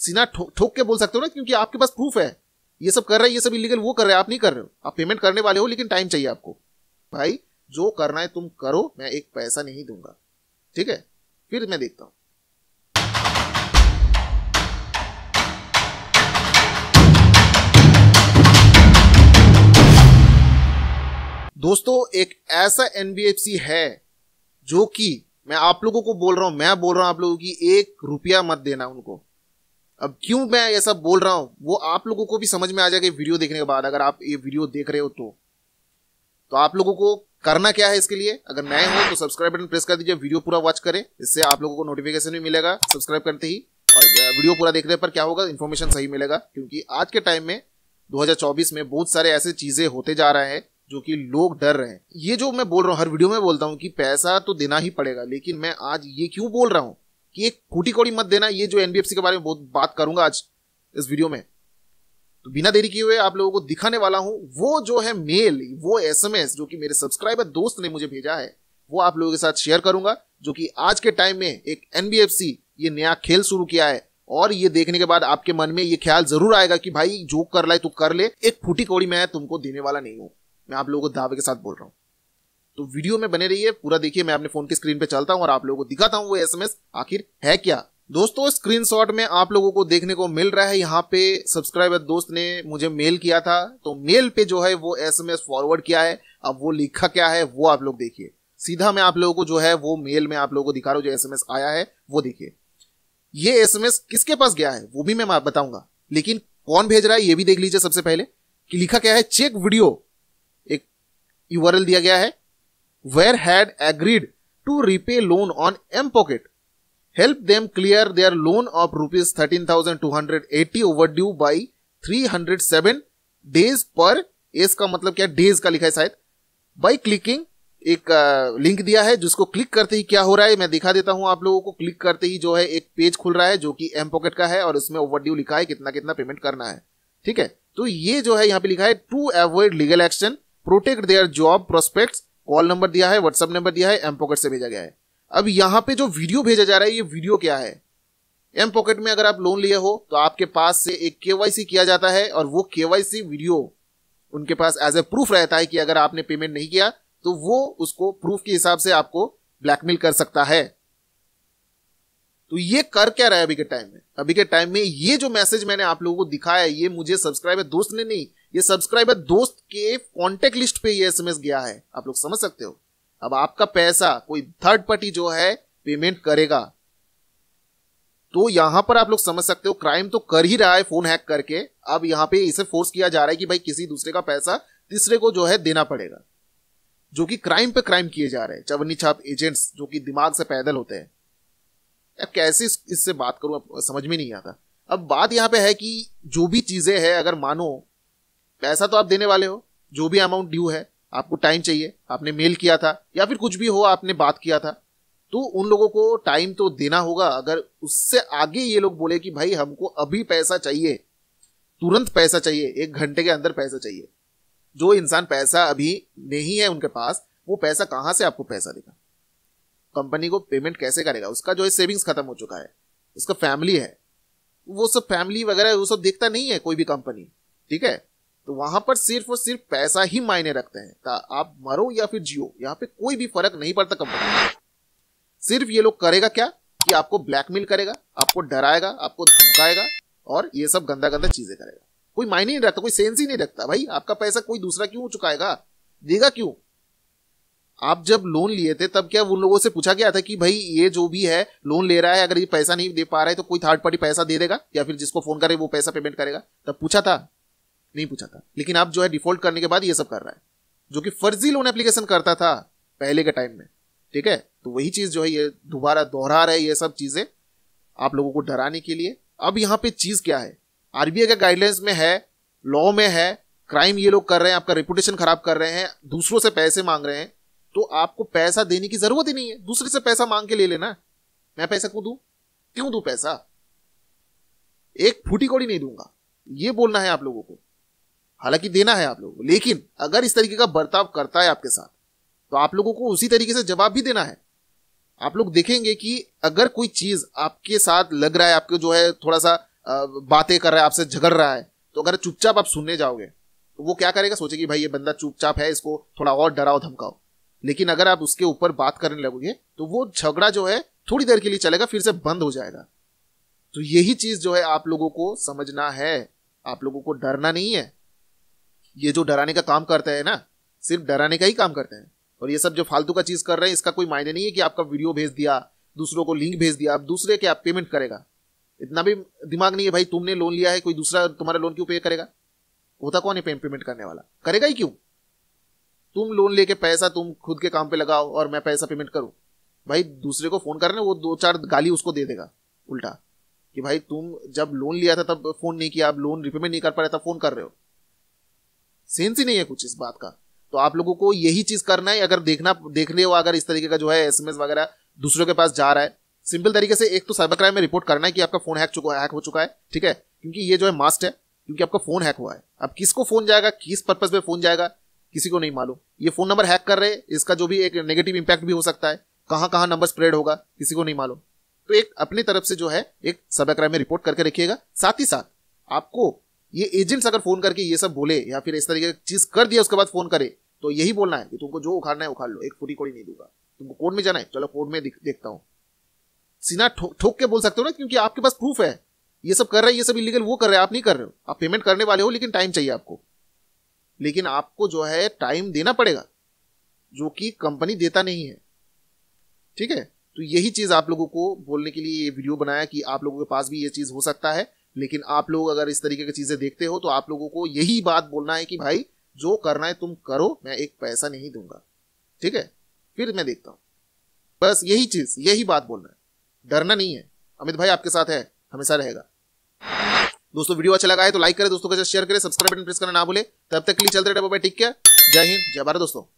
सीना ठोक के बोल सकते हो ना, क्योंकि आपके पास प्रूफ है। ये सब कर रहे हैं, ये सब इलीगल वो कर रहे हैं, आप नहीं कर रहे हो। आप पेमेंट करने वाले हो, लेकिन टाइम चाहिए आपको। भाई, जो करना है तुम करो, मैं एक पैसा नहीं दूँगा। ठीक है? फिर मैं देखता हूँ। दोस्तों, एक ऐसा एनबीएफसी है, जो कि मैं आप लोगों को बोल रहा हूँ, मैं बोल रहा हूँ आप लोगों की एक रुपया मत देना उनको। अब क्यों मैं ये सब बोल रहा हूँ? वो आप लोगों को भी समझ में आ जाएगा वीडियो देखने के बाद, अगर आप ये वीडियो देख रहे हो तो। तो आप लोगों को करना क्या है इसके लिए? अगर नए हो तो सब्सक्राइब बटन प्रेस कर दीजिए वीडियो पूरा वॉच करें, इससे आप लोगों को नोटिफिकेशन भी मिलेगा सब्सक्राइब करते ही। और वीडियो पूरा देखने पर क्या होगा? इन्फॉर्मेशन सही मिलेगा, क्योंकि आज के टाइम में 2024 में बहुत सारे ऐसे चीज़ें होते जा रहे हैं, जो कि लोग डर रहे हैं। ये जो मैं बोल रहा हूँ, हर वीडियो में बोलता हूँ कि पैसा तो देना ही पड़ेगा, लेकिन मैं आज ये क्यों बोल रहा हूँ? कि एक फूटी कौड़ी मत देना, ये जो एनबीएफसी के बारे में बहुत बात करूँगा आज इस वीडियो में। तो बिना देरी किए हुए आप लोगों को दिखाने वाला हूँ, वो जो है मेल वो एसएमएस जो कि मेरे सब्सक्राइबर दोस्त ने मुझे भेजा है, वो आप लोगों के साथ शेयर करूँगा, जो कि आज के टाइम में एक एनबीएफसी ये नया खेल शुरू किया है। और ये देखने के बाद आपके मन में ये ख्याल ज़रूर आएगा कि भाई, जो कर लाए तू कर ले, एक फूटी कौड़ी मैं तुमको देने वाला नहीं हूँ। मैं आप लोगों को दावे के साथ बोल रहा हूँ। तो वीडियो में बने रहिए, पूरा देखिए, मैं अपने फ़ोन की स्क्रीन पे चलता हूँ और आप लोगों को दिखाता हूँ वो एसएमएस आखिर है क्या। दोस्तों स्क्रीनशॉट में आप लोगों को देखने को मिल रहा है, यहाँ पे सब्सक्राइबर दोस्त ने मुझे मेल किया था तो मेल पे जो है वो एसएमएस फॉरवर्ड किया है, अब वो लिखा क्या है, वो आप लोग देखिए। सीधा मैं आप लोगों को जो है वो मेल में आप लोगों को दिखा रहा हूँ, जो एसएमएस आया है, वो देखिए। ये एसएमएस किसके पास गया है, वो भी मैं बताऊँगा। लेकिन कौन भेज रहा है, ये भी देख लीजिए सबसे पहले, कि लिखा क्या है चेक वीडियो एक यूआरएल दिया गया है where had agreed to repay loan on M pocket help them clear their loan of rupees thirteen thousand two hundred eighty over due by three hundred seven days पर S का मतलब क्या days का लिखा है शायद। बाई क्लिकिंग एक link दिया है, जिसको क्लिक करते ही क्या हो रहा है? मैं दिखा देता हूँ आप लोगों को। क्लिक करते ही जो है एक पेज खुल रहा है, जो कि एम पॉकेट का है, और उसमें ओवर ड्यू लिखा है, कितना कितना पेमेंट करना है। ठीक है? तो ये जो है, यहाँ पे लिखा है to avoid legal action protect their job prospect call number दिया है व्हाट्सअप नंबर दिया है एम पॉकेट से भेजा गया है। अब यहाँ पे जो वीडियो भेजा जा रहा है, ये वीडियो क्या है? एम पॉकेट में अगर आप लोन लिए हो तो आपके पास से एक केवाईसी किया जाता है और वो केवाईसी वीडियो उनके पास एज ए प्रूफ रहता है कि अगर आपने पेमेंट नहीं किया तो वो उसको प्रूफ के हिसाब से आपको ब्लैकमेल कर सकता है। तो ये कर क्या रहा है अभी के टाइम में? अभी के टाइम में ये जो मैसेज मैंने आप लोगों को दिखाया है, ये मुझे सब्सक्राइबर दोस्त ने नहीं ये सब्सक्राइबर दोस्त के कॉन्टेक्ट लिस्ट पे ये एसएमएस गया है। आप लोग समझ सकते हो। अब आपका पैसा कोई थर्ड पार्टी जो है पेमेंट करेगा। तो यहाँ पर आप लोग समझ सकते हो क्राइम तो कर ही रहा है फ़ोन हैक करके। अब यहाँ पे इसे फोर्स किया जा रहा है कि भाई किसी दूसरे का पैसा तीसरे को जो है देना पड़ेगा। जो कि क्राइम पे क्राइम किए जा रहे हैं। चवन्नी छाप एजेंट्स जो कि दिमाग से पैदल होते हैं। अब कैसे इससे बात करूँ? समझ में नहीं आता। अब बात यहाँ पे है कि जो भी चीज़ें हैं, अगर मानो पैसा तो आप देने वाले हो, जो भी अमाउंट ड्यू है, आपको टाइम चाहिए, आपने मेल किया था, या फिर कुछ भी हो, आपने बात किया था तो उन लोगों को टाइम तो देना होगा, अगर उससे आगे ये लोग बोले कि भाई हमको अभी पैसा चाहिए, तुरंत पैसा चाहिए, एक घंटे के अंदर पैसा चाहिए, जो इंसान पैसा अभी नहीं है उनके पास, वो पैसा कहाँ से आपको पैसा देगा? कंपनी को पेमेंट कैसे करेगा? उसका जो है सेविंग्स खत्म हो चुका है, उसका फैमिली है, वो सब फैमिली वगैरह, वो सब देखता नहीं है कोई भी कंपनी ठीक है? तो वहाँ पर सिर्फ़ और सिर्फ़ पैसा ही मायने रखते हैं। आप मरो या फिर जियो, यहाँ पे कोई भी फ़र्क नहीं पड़ता कंपनी सिर्फ़ ये लोग करेगा क्या? कि आपको ब्लैकमेल करेगा, आपको डराएगा, आपको धमकाएगा और ये सब गंदा गंदा चीज़ें करेगा। कोई मायने नहीं रखता, कोई सेंस ही नहीं रखता। भाई, आपका पैसा कोई दूसरा क्यों चुकाएगा? देगा क्यों? आप जब लोन लिए थे, तब क्या उन लोगों से पूछा गया था कि भाई, ये जो भी है लोन ले रहा है, अगर ये पैसा नहीं दे पा रहा है तो कोई थर्ड पार्टी पैसा दे देगा? या फिर जिसको फ़ोन करे, वो पैसा पेमेंट करेगा? तब पूछा था। नहीं पूछा था। लेकिन आप जो है डिफ़ॉल्ट करने के बाद ये सब कर रहा है। जो कि फर्जी लोन एप्लीकेशन करता था पहले के टाइम में। ठीक है? तो वही चीज़ जो है ये दोबारा दोहरा रहा है ये सब चीज़ें आप लोगों को डराने के लिए। अब यहाँ पे चीज़ क्या है? आरबीआई के गाइडलाइंस में है लॉ में है क्राइम ये लोग कर रहे हैं, आपका रेपुटेशन खराब कर रहे हैं, दूसरों से पैसे मांग रहे हैं तो आपको पैसा देने की ज़रूरत ही नहीं है। दूसरे से पैसा मांग के ले लेना। मैं पैसा क्यों दू? क्यों दू पैसा? एक फूटी कौड़ी नहीं दूँगा। ये बोलना है आप लोगों को। हालाँकि देना है आप लोगों को, लेकिन अगर इस तरीके का बर्ताव करता है आपके साथ तो आप लोगों को उसी तरीके से जवाब भी देना है। आप लोग देखेंगे कि अगर कोई चीज़ आपके साथ लग रहा है, आपको जो है थोड़ा सा बातें कर रहा है, आपसे झगड़ रहा है तो अगर चुपचाप आप सुनने जाओगे तो वो क्या करेगा? सोचेगी, भाई, ये बंदा चुपचाप है, इसको थोड़ा और डराओ, धमकाओ। लेकिन अगर आप उसके ऊपर बात करने लगोगे तो वो झगड़ा जो है थोड़ी देर के लिए चलेगा, फिर से बंद हो जाएगा। तो यही चीज़ जो है आप लोगों को समझना है। आप लोगों को डरना नहीं है। ये जो डराने का काम करते हैं ना, सिर्फ़ डराने का ही काम करते हैं। और ये सब जो फालतू का चीज़ कर रहे हैं, इसका कोई मायने नहीं है कि आपका वीडियो भेज दिया, दूसरों को लिंक भेज दिया, अब दूसरे के आप पेमेंट करेगा। इतना भी दिमाग नहीं है, भाई, तुमने लोन लिया है, कोई दूसरा तुम्हारा लोन क्यों पे करेगा? होता कौन है पेमेंट करने वाला? करेगा ही क्यों? तुम लोन लेके पैसा तुम खुद के काम पे लगाओ और मैं पैसा पेमेंट करूँ। भाई, दूसरे को फ़ोन करने वो दो चार गाली उसको दे देगा, उल्टा। कि भाई, तुम जब लोन लिया था, तब फ़ोन नहीं किया, अब लोन रिपेमेंट नहीं कर पा रहे तब फ़ोन कर रहे हो। सेंस ही नहीं है कुछ इस बात का। तो आप लोगों को यही चीज़ करना है, अगर देखना देख रहे हो, अगर इस तरीके का जो है एसएमएस वगैरह दूसरों के पास जा रहा है, सिंपल तरीके से एक तो साइबर क्राइम में रिपोर्ट करना है कि आपका फ़ोन हैक चुका हैक हो चुका है, ठीक है? क्योंकि ये जो है मास्ट है, क्योंकि आपका फ़ोन हैक हुआ है। अब किसको फ़ोन जाएगा, किस पर्पज में फ़ोन जाएगा, किसी को नहीं मालूम। ये फ़ोन नंबर हैक कर रहे हैं, इसका जो भी एक नेगेटिव इंपैक्ट भी हो सकता है, कहाँ कहाँ नंबर स्प्रेड होगा, किसी को नहीं मालूम। तो एक अपनी तरफ़ से जो है, एक साइबर क्राइम में रिपोर्ट करके रखिएगा। साथ ही साथ, आपको ये एजेंट्स अगर फ़ोन करके ये सब बोले या फिर इस तरीके की चीज़ कर दिया, उसके बाद फ़ोन करे तो यही बोलना है कि तुमको जो उखाड़ना है उखाड़ लो, एक फुटी कोड़ी नहीं दूँगा। तुमको कोर्ट में जाना है, चलो कोर्ट में देखता हूँ। सीना ठोक के बोल सकते हो ना, क्योंकि आपके पास प्रूफ है। ये सब कर रहे हैं, ये सब इलीगल वो कर रहे हैं, आप नहीं कर रहे हो। आप पेमेंट करने वाले हो, लेकिन टाइम चाहिए आपको। लेकिन आपको जो है टाइम देना पड़ेगा, जो कि कंपनी देता नहीं है। ठीक है? तो यही चीज़ आप लोगों को बोलने के लिए ये वीडियो बनाया कि आप लोगों के पास भी ये चीज़ हो सकता है। लेकिन आप लोग अगर इस तरीके की चीज़ें देखते हो तो आप लोगों को यही बात बोलना है कि भाई, जो करना है तुम करो, मैं एक पैसा नहीं दूँगा। ठीक है? फिर मैं देखता हूँ। बस यही चीज़, यही बात बोलना है। डरना नहीं है। अमित भाई आपके साथ है, हमेशा रहेगा। दोस्तों, वीडियो अच्छा लगा है तो लाइक करें, दोस्तों के साथ शेयर करें सब्सक्राइब बटन प्रेस करना ना भूले। तब तक के लिए चलते रहे ठीक है जय हिंद, जय भारत, दोस्तों।